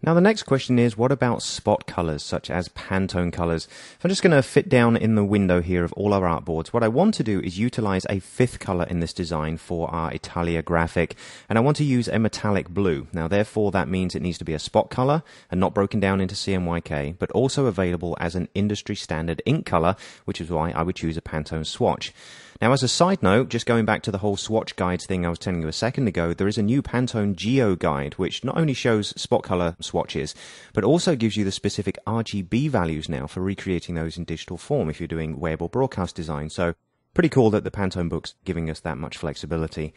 Now the next question is, what about spot colors such as Pantone colors? If I'm just going to fit down in the window here of all our artboards, what I want to do is utilize a fifth color in this design for our Italia graphic, and I want to use a metallic blue. Now therefore that means it needs to be a spot color and not broken down into CMYK, but also available as an industry standard ink color, which is why I would choose a Pantone swatch. Now, as a side note, just going back to the whole swatch guides thing I was telling you a second ago, there is a new Pantone Geo guide, which not only shows spot color swatches, but also gives you the specific RGB values now for recreating those in digital form if you're doing web or broadcast design. So, pretty cool that the Pantone book's giving us that much flexibility.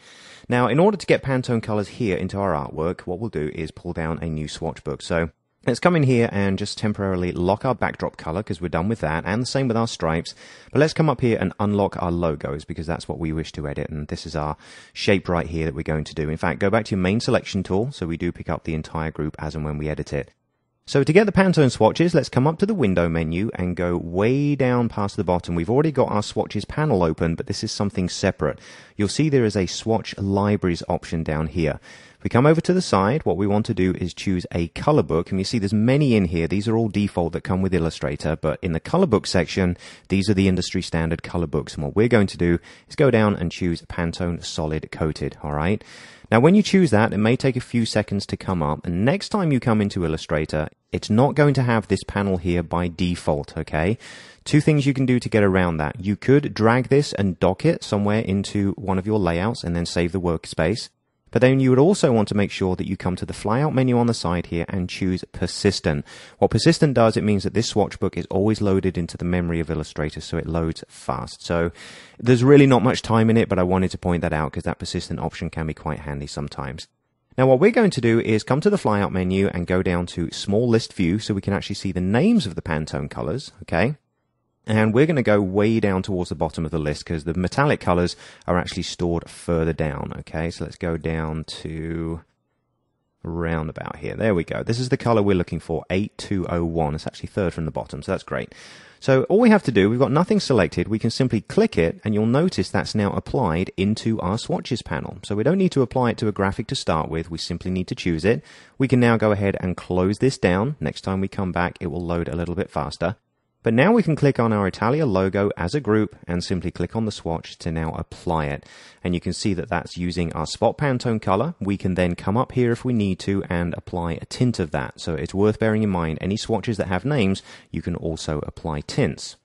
Now, in order to get Pantone colors here into our artwork, what we'll do is pull down a new swatch book. So, Let's come in here and just temporarily lock our backdrop color because we're done with that and the same with our stripes. But let's come up here and unlock our logos because that's what we wish to edit and this is our shape right here that we're going to do. In fact, go back to your main selection tool so we do pick up the entire group as and when we edit it. So to get the Pantone swatches, let's come up to the window menu and go way down past the bottom. We've already got our swatches panel open, but this is something separate. You'll see there is a swatch libraries option down here. If we come over to the side, what we want to do is choose a color book. And you see there's many in here. These are all default that come with Illustrator, but in the color book section, these are the industry standard color books. And what we're going to do is go down and choose Pantone Solid Coated. All right. Now, when you choose that, it may take a few seconds to come up. And next time you come into Illustrator, it's not going to have this panel here by default, okay? Two things you can do to get around that. You could drag this and dock it somewhere into one of your layouts and then save the workspace. But then you would also want to make sure that you come to the flyout menu on the side here and choose persistent. What persistent does, it means that this swatch book is always loaded into the memory of Illustrator, so it loads fast. So there's really not much time in it, but I wanted to point that out because that persistent option can be quite handy sometimes. Now what we're going to do is come to the flyout menu and go down to small list view so we can actually see the names of the Pantone colors, okay? And we're going to go way down towards the bottom of the list because the metallic colors are actually stored further down. Okay, so let's go down to around about here. There we go. This is the color we're looking for, 8201. It's actually third from the bottom, so that's great. So all we have to do, we've got nothing selected, we can simply click it and you'll notice that's now applied into our swatches panel. So we don't need to apply it to a graphic to start with, we simply need to choose it. We can now go ahead and close this down. Next time we come back, it will load a little bit faster. But now we can click on our Italia logo as a group and simply click on the swatch to now apply it. And you can see that that's using our spot Pantone color. We can then come up here if we need to and apply a tint of that. So it's worth bearing in mind any swatches that have names, you can also apply tints.